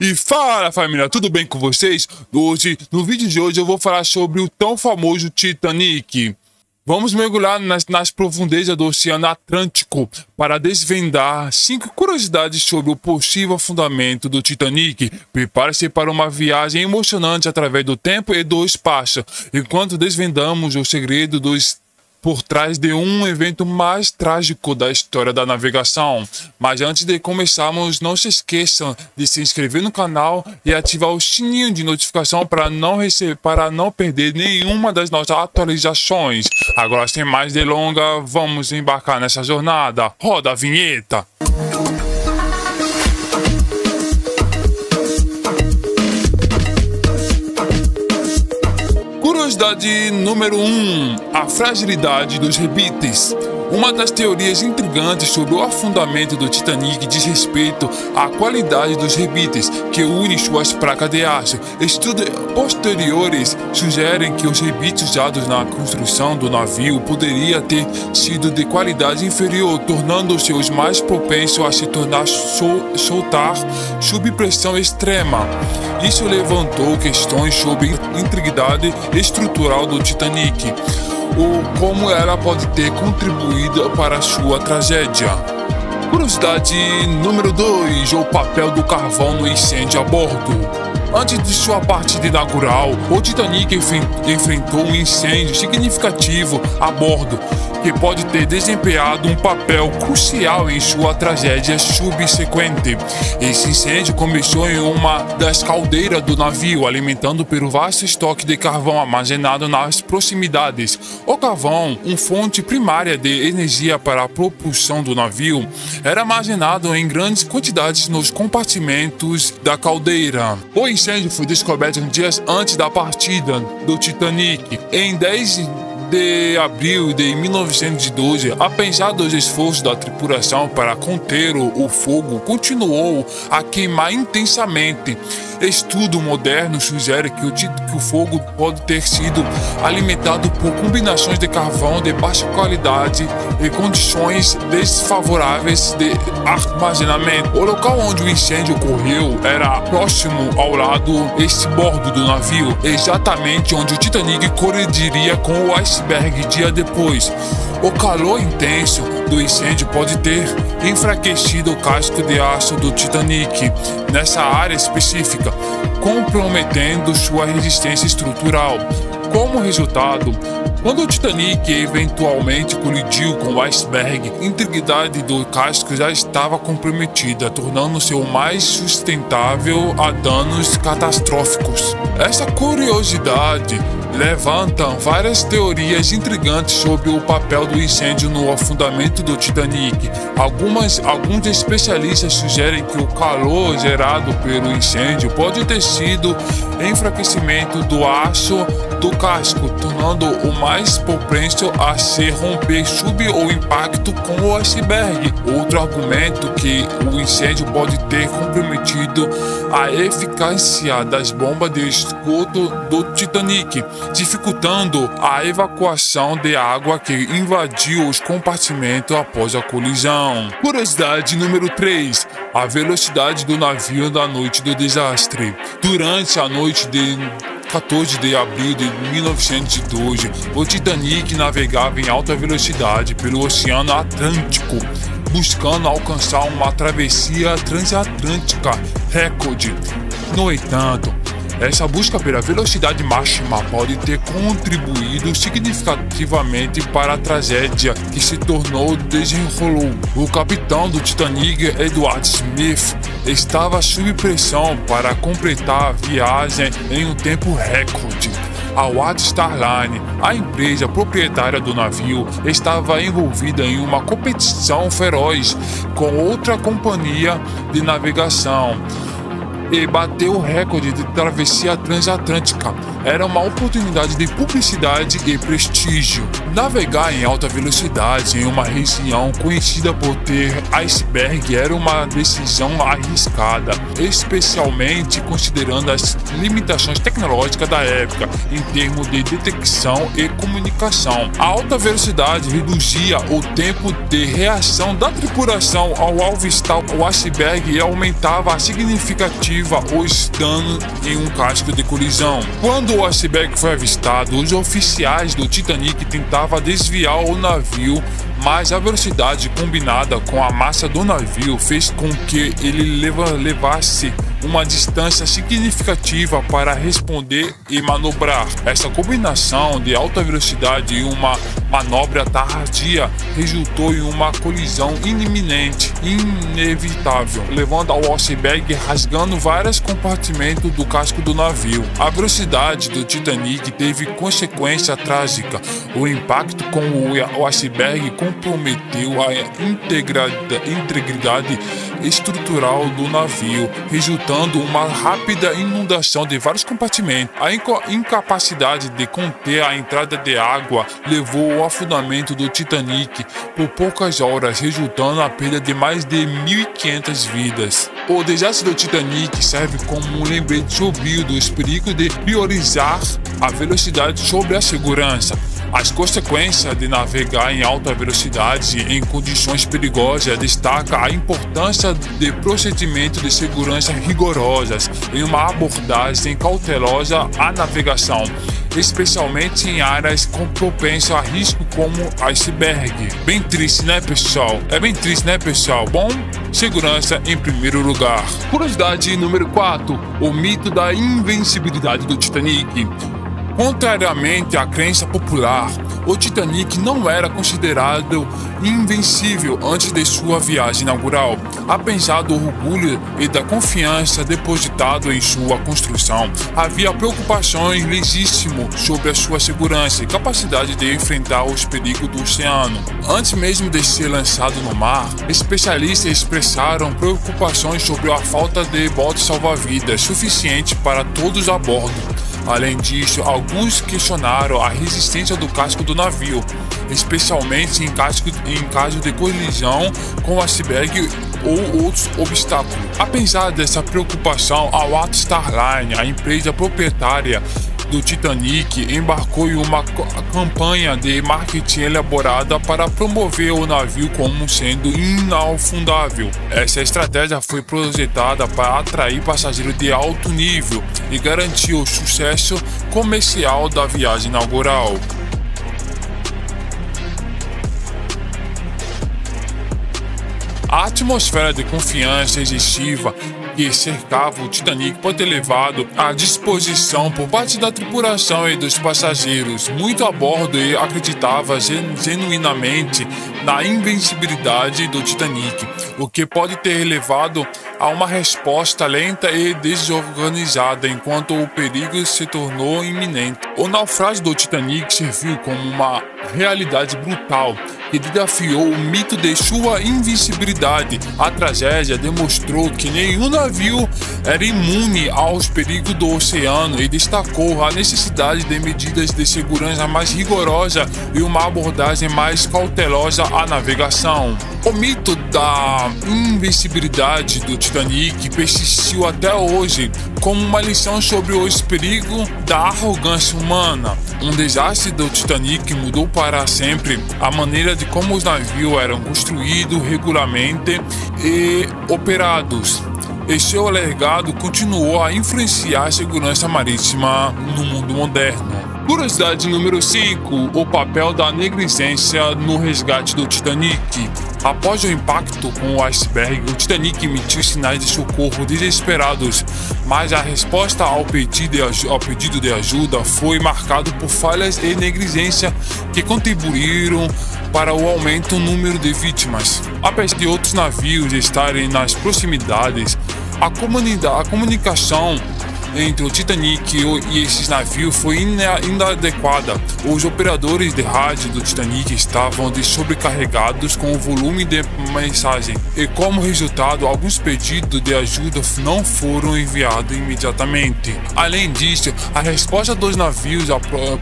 E fala família, tudo bem com vocês? Hoje, no vídeo de hoje eu vou falar sobre o tão famoso Titanic. Vamos mergulhar nas, nas profundezas do Oceano Atlântico para desvendar cinco curiosidades sobre o possível afundamento do Titanic. Prepare-se para uma viagem emocionante através do tempo e do espaço, enquanto desvendamos o segredo dos por trás de um evento mais trágico da história da navegação. Mas antes de começarmos, não se esqueçam de se inscrever no canal e ativar o sininho de notificação para não receber, para não perder nenhuma das nossas atualizações. Agora, sem mais delongas, vamos embarcar nessa jornada. Roda a vinheta! Curiosidade número 1: um, a fragilidade dos rebites. Uma das teorias intrigantes sobre o afundamento do Titanic diz respeito à qualidade dos rebites que unem suas placas de aço. Estudos posteriores sugerem que os rebites usados na construção do navio poderiam ter sido de qualidade inferior, tornando-se os mais propensos a se tornar sol soltar sob pressão extrema. Isso levantou questões sobre a integridade estrutural do Titanic ou como ela pode ter contribuído para a sua tragédia. Curiosidade número 2: o papel do carvão no incêndio a bordo. Antes de sua partida inaugural, o Titanic enfrentou um incêndio significativo a bordo, que pode ter desempenhado um papel crucial em sua tragédia subsequente. Esse incêndio começou em uma das caldeiras do navio, alimentando pelo vasto estoque de carvão armazenado nas proximidades. O carvão, uma fonte primária de energia para a propulsão do navio, era armazenado em grandes quantidades nos compartimentos da caldeira. O incêndio foi descoberto dias antes da partida do Titanic. Em 10 de abril de 1912, apesar dos esforços da tripulação para conter o fogo, continuou a queimar intensamente. Estudo moderno sugere que o, que o fogo pode ter sido alimentado por combinações de carvão de baixa qualidade e condições desfavoráveis de armazenamento. O local onde o incêndio ocorreu era próximo ao lado este bordo do navio, exatamente onde o Titanic colidiria com o iceberg dia depois. O calor intenso do incêndio pode ter enfraquecido o casco de aço do Titanic nessa área específica, comprometendo sua resistência estrutural. Como resultado, quando o Titanic eventualmente colidiu com o iceberg, a integridade do casco já estava comprometida, tornando-se o mais sustentável a danos catastróficos. Essa curiosidade levantam várias teorias intrigantes sobre o papel do incêndio no afundamento do Titanic. Algumas, alguns especialistas sugerem que o calor gerado pelo incêndio pode ter sido enfraquecimento do aço do casco, tornando o mais propenso a se romper sob o impacto com o iceberg. Outro argumento que o incêndio pode ter comprometido a eficácia das bombas de esgoto do Titanic, dificultando a evacuação de água que invadiu os compartimentos após a colisão. Curiosidade número 3: a velocidade do navio na noite do desastre. Durante a noite de 14 de abril de 1912, o Titanic navegava em alta velocidade pelo Oceano Atlântico, buscando alcançar uma travessia transatlântica recorde. No entanto, essa busca pela velocidade máxima pode ter contribuído significativamente para a tragédia que se tornou desenrolou. O capitão do Titanic, Edward Smith, estava sob pressão para completar a viagem em um tempo recorde. A White Star Line, a empresa proprietária do navio, estava envolvida em uma competição feroz com outra companhia de navegação e bateu o recorde de travessia transatlântica era uma oportunidade de publicidade e prestígio. Navegar em alta velocidade em uma região conhecida por ter iceberg era uma decisão arriscada, especialmente considerando as limitações tecnológicas da época em termos de detecção e comunicação. A alta velocidade reduzia o tempo de reação da tripulação ao avistar o iceberg e aumentava significativa os danos em um casco de colisão. Quando o iceberg foi avistado, os oficiais do Titanic tentavam desviar o navio mas a velocidade combinada com a massa do navio fez com que ele levasse uma distância significativa para responder e manobrar. Essa combinação de alta velocidade e uma manobra tardia resultou em uma colisão iminente, inevitável, levando ao iceberg rasgando vários compartimentos do casco do navio. A velocidade do Titanic teve consequência trágica. O impacto com o iceberg comprometeu a integridade estrutural do navio, resultando uma rápida inundação de vários compartimentos. A incapacidade de conter a entrada de água levou ao afundamento do Titanic por poucas horas, resultando na perda de mais de 1.500 vidas. O desastre do Titanic serve como um lembrete sombrio dos perigos de priorizar a velocidade sobre a segurança. As consequências de navegar em alta velocidade em condições perigosas destaca a importância de procedimentos de segurança rigorosos em uma abordagem cautelosa à navegação, especialmente em áreas com propenso a risco como iceberg. Bem triste, né, pessoal? É bem triste, né, pessoal? Bom, segurança em primeiro lugar. Curiosidade número 4: o mito da invencibilidade do Titanic. Contrariamente à crença popular, o Titanic não era considerado invencível antes de sua viagem inaugural, apesar do orgulho e da confiança depositado em sua construção. Havia preocupações legítimas sobre a sua segurança e capacidade de enfrentar os perigos do oceano. Antes mesmo de ser lançado no mar, especialistas expressaram preocupações sobre a falta de botes salva-vidas suficiente para todos a bordo. Além disso, alguns questionaram a resistência do casco do navio, especialmente em caso, em caso de colisão com iceberg ou outros obstáculos. Apesar dessa preocupação, a Watt Starline, a empresa proprietária do Titanic embarcou em uma campanha de marketing elaborada para promover o navio como sendo inalfundável. Essa estratégia foi projetada para atrair passageiros de alto nível e garantir o sucesso comercial da viagem inaugural. A atmosfera de confiança excessiva que cercava o Titanic pode ter levado à disposição por parte da tripulação e dos passageiros. Muito a bordo e acreditava genuinamente na invencibilidade do Titanic, o que pode ter levado a uma resposta lenta e desorganizada enquanto o perigo se tornou iminente. O naufrágio do Titanic serviu como uma realidade brutal que desafiou o mito de sua invencibilidade. A tragédia demostrou que nenhum navio era imune aos perigos do oceano e destacou a necessidade de medidas de segurança mais rigorosas e uma abordagem mais cautelosa à navegação. O mito da invencibilidade do Titanic persistiu até hoje como uma lição sobre os perigos da arrogância humana. Um desastre do Titanic mudou para sempre a maneira de como os navios eram construídos regularmente e operados. E seu legado continuou a influenciar a segurança marítima no mundo moderno. Curiosidade número 5: o papel da negligência no resgate do Titanic. Após o impacto com o iceberg, o Titanic emitiu sinais de socorro desesperados, mas a resposta ao pedido, de, ao pedido de ajuda foi marcado por falhas e negligência que contribuíram para o aumento no número de vítimas. Apesar de outros navios estarem nas proximidades, a, comunidade, a comunicação entre o Titanic e esses navios foi inadequada. Os operadores de rádio do Titanic estavam sobrecarregados com o volume de mensagem e, como resultado, alguns pedidos de ajuda não foram enviados imediatamente. Além disso, a resposta dos navios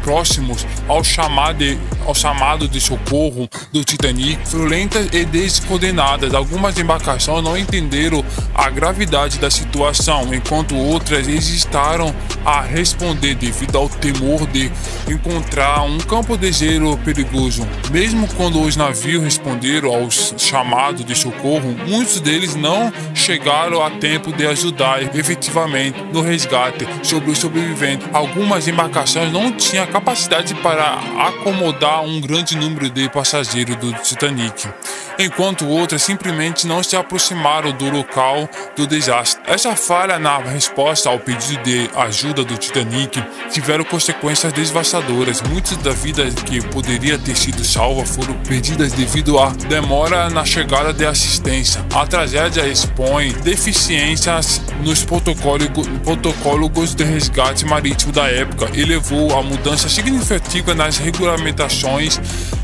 próximos ao chamado de, ao chamado de socorro do Titanic foi lenta e descoordenadas. Algumas embarcações não entenderam a gravidade da situação, enquanto outras hesitaram a responder devido ao temor de encontrar um campo de gelo perigoso. Mesmo quando os navios responderam aos chamados de socorro, muitos deles não chegaram a tempo de ajudar efetivamente no resgate sobre os sobreviventes. Algumas embarcações não tinham capacidade para acomodar um grande número de passageiros do Titanic enquanto outras simplesmente não se aproximaram do local do desastre. Essa falha na resposta ao pedido de ajuda do Titanic tiveram consequências devastadoras. Muitas das vidas que poderia ter sido salvas foram perdidas devido à demora na chegada de assistência. A tragédia expõe deficiências nos protocolos de resgate marítimo da época e levou a mudança significativa nas regulamentações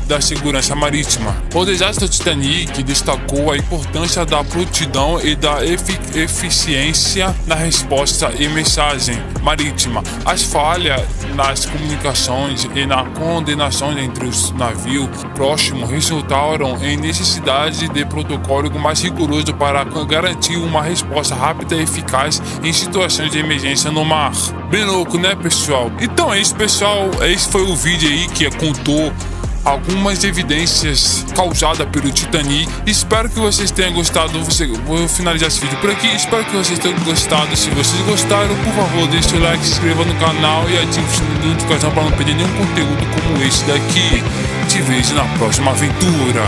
da segurança marítima. O desastre Titanic destacou a importância da prontidão e da efic eficiência na resposta e mensagem marítima. As falhas nas comunicações e na condenação entre os navios próximos resultaram em necessidade de protocolo mais rigoroso para garantir uma resposta rápida e eficaz em situações de emergência no mar. Bem louco, né, pessoal? Então é isso, pessoal. Esse foi o vídeo aí que contou algumas evidências causadas pelo Titanic. Espero que vocês tenham gostado. Vou finalizar esse vídeo por aqui. Espero que vocês tenham gostado. Se vocês gostaram, por favor, deixe o like, se inscreva no canal e ative o sininho de notificação para não perder nenhum conteúdo como esse daqui. Te vejo na próxima aventura.